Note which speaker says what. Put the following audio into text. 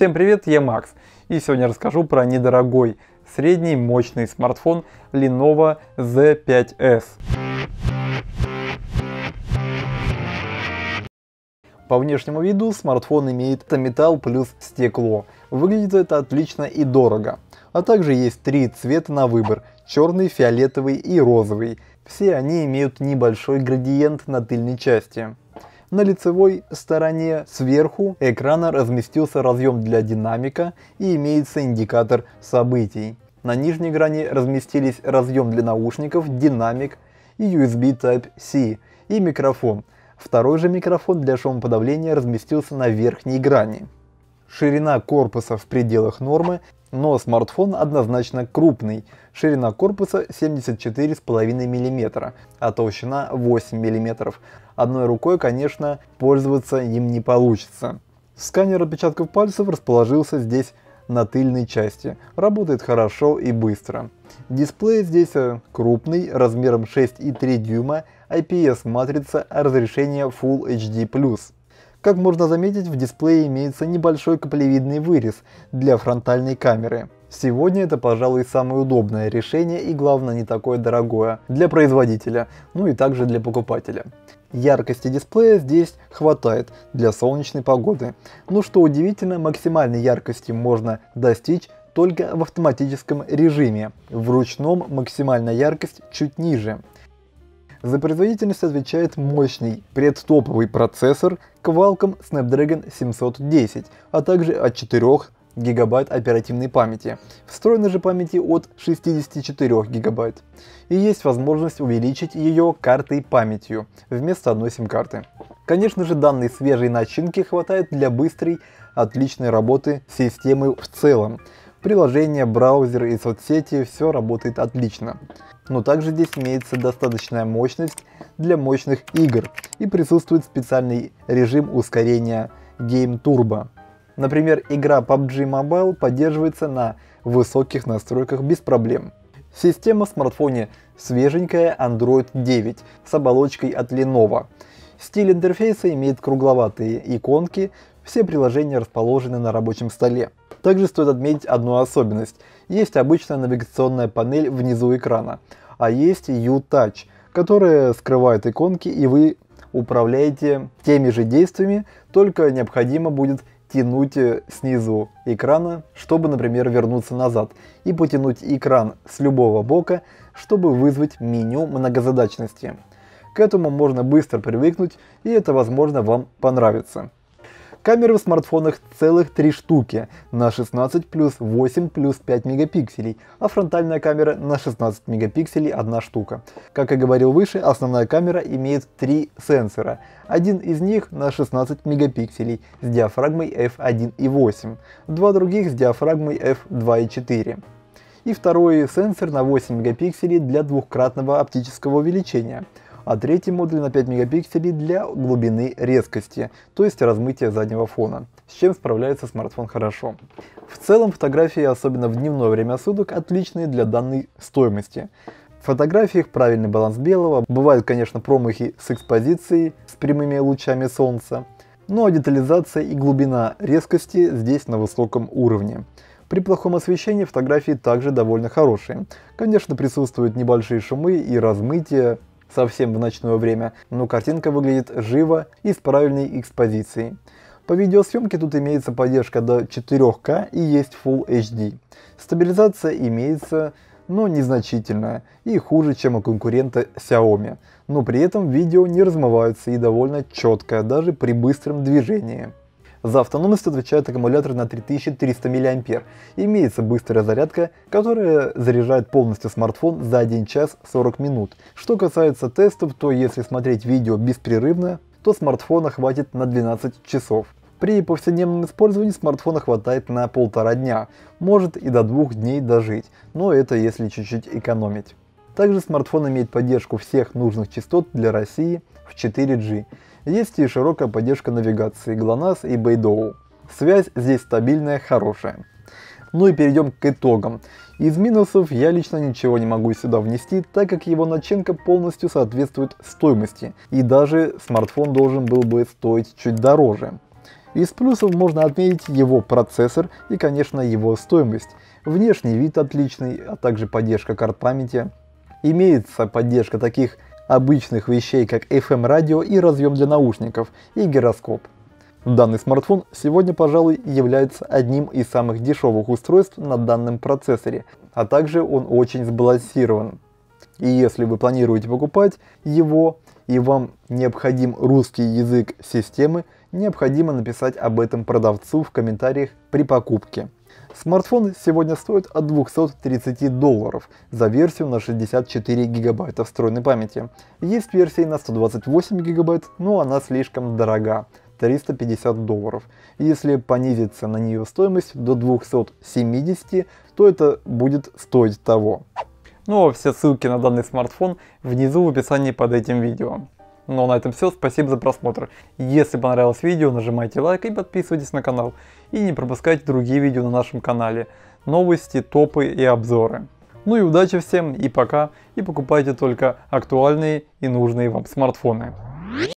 Speaker 1: Всем привет, я Макс, и сегодня расскажу про недорогой средний мощный смартфон Lenovo Z5s. По внешнему виду смартфон имеет металл плюс стекло. Выглядит это отлично и дорого. А также есть три цвета на выбор – черный, фиолетовый и розовый. Все они имеют небольшой градиент на тыльной части. На лицевой стороне сверху экрана разместился разъем для динамика и имеется индикатор событий. На нижней грани разместились разъем для наушников, динамик и USB Type-C и микрофон. Второй же микрофон для шумоподавления разместился на верхней грани. Ширина корпуса в пределах нормы, но смартфон однозначно крупный. Ширина корпуса 74,5 мм, а толщина 8 мм. Одной рукой, конечно, пользоваться им не получится. Сканер отпечатков пальцев расположился здесь на тыльной части. Работает хорошо и быстро. Дисплей здесь э, крупный, размером 6,3 дюйма, IPS матрица разрешения Full HD+. Как можно заметить, в дисплее имеется небольшой каплевидный вырез для фронтальной камеры. Сегодня это, пожалуй, самое удобное решение и главное не такое дорогое для производителя, ну и также для покупателя. Яркости дисплея здесь хватает для солнечной погоды. Но что удивительно, максимальной яркости можно достичь только в автоматическом режиме. В ручном максимальная яркость чуть ниже. За производительность отвечает мощный предтоповый процессор Qualcomm Snapdragon 710, а также от 4 гигабайт оперативной памяти, встроенной же памяти от 64 гигабайт. И есть возможность увеличить ее картой памятью вместо одной сим-карты. Конечно же данной свежей начинки хватает для быстрой, отличной работы системы в целом. Приложения, браузеры и соцсети все работает отлично но также здесь имеется достаточная мощность для мощных игр и присутствует специальный режим ускорения Game Turbo. Например, игра PUBG Mobile поддерживается на высоких настройках без проблем. Система в смартфоне свеженькая Android 9 с оболочкой от Lenovo. Стиль интерфейса имеет кругловатые иконки, все приложения расположены на рабочем столе. Также стоит отметить одну особенность. Есть обычная навигационная панель внизу экрана, а есть U-Touch, которая скрывает иконки и вы управляете теми же действиями, только необходимо будет тянуть э, снизу экрана, чтобы, например, вернуться назад, и потянуть экран с любого бока, чтобы вызвать меню многозадачности. К этому можно быстро привыкнуть, и это, возможно, вам понравится. Камеры в смартфонах целых три штуки. На 16 плюс 8 плюс 5 мегапикселей, а фронтальная камера на 16 мегапикселей одна штука. Как и говорил выше, основная камера имеет три сенсора. Один из них на 16 мегапикселей с диафрагмой f1.8, два других с диафрагмой f2.4 и второй сенсор на 8 мегапикселей для двухкратного оптического увеличения – а третий модуль на 5 мегапикселей для глубины резкости, то есть размытия заднего фона, с чем справляется смартфон хорошо. В целом фотографии, особенно в дневное время суток, отличные для данной стоимости. В фотографиях правильный баланс белого, бывают, конечно, промахи с экспозицией, с прямыми лучами солнца, но детализация и глубина резкости здесь на высоком уровне. При плохом освещении фотографии также довольно хорошие. Конечно, присутствуют небольшие шумы и размытия, совсем в ночное время, но картинка выглядит живо и с правильной экспозицией. По видеосъемке тут имеется поддержка до 4К и есть Full HD. Стабилизация имеется, но незначительная и хуже, чем у конкурента Xiaomi. Но при этом видео не размываются и довольно четкое, даже при быстром движении. За автономность отвечает аккумулятор на 3300 мАh. Имеется быстрая зарядка, которая заряжает полностью смартфон за 1 час 40 минут. Что касается тестов, то если смотреть видео беспрерывно, то смартфона хватит на 12 часов. При повседневном использовании смартфона хватает на полтора дня, может и до двух дней дожить, но это если чуть-чуть экономить. Также смартфон имеет поддержку всех нужных частот для России в 4G. Есть и широкая поддержка навигации GLONASS и Beidou. Связь здесь стабильная, хорошая. Ну и перейдем к итогам. Из минусов я лично ничего не могу сюда внести, так как его начинка полностью соответствует стоимости. И даже смартфон должен был бы стоить чуть дороже. Из плюсов можно отметить его процессор и конечно его стоимость. Внешний вид отличный, а также поддержка карт памяти. Имеется поддержка таких обычных вещей, как FM радио и разъем для наушников и гироскоп. Данный смартфон сегодня, пожалуй, является одним из самых дешевых устройств на данном процессоре, а также он очень сбалансирован. И если вы планируете покупать его и вам необходим русский язык системы, необходимо написать об этом продавцу в комментариях при покупке. Смартфон сегодня стоит от 230 долларов за версию на 64 гигабайта встроенной памяти. Есть версии на 128 гигабайт, но она слишком дорога. 350 долларов. Если понизится на нее стоимость до 270, то это будет стоить того. Ну а все ссылки на данный смартфон внизу в описании под этим видео. Ну а на этом все, спасибо за просмотр. Если понравилось видео, нажимайте лайк и подписывайтесь на канал. И не пропускайте другие видео на нашем канале. Новости, топы и обзоры. Ну и удачи всем, и пока, и покупайте только актуальные и нужные вам смартфоны.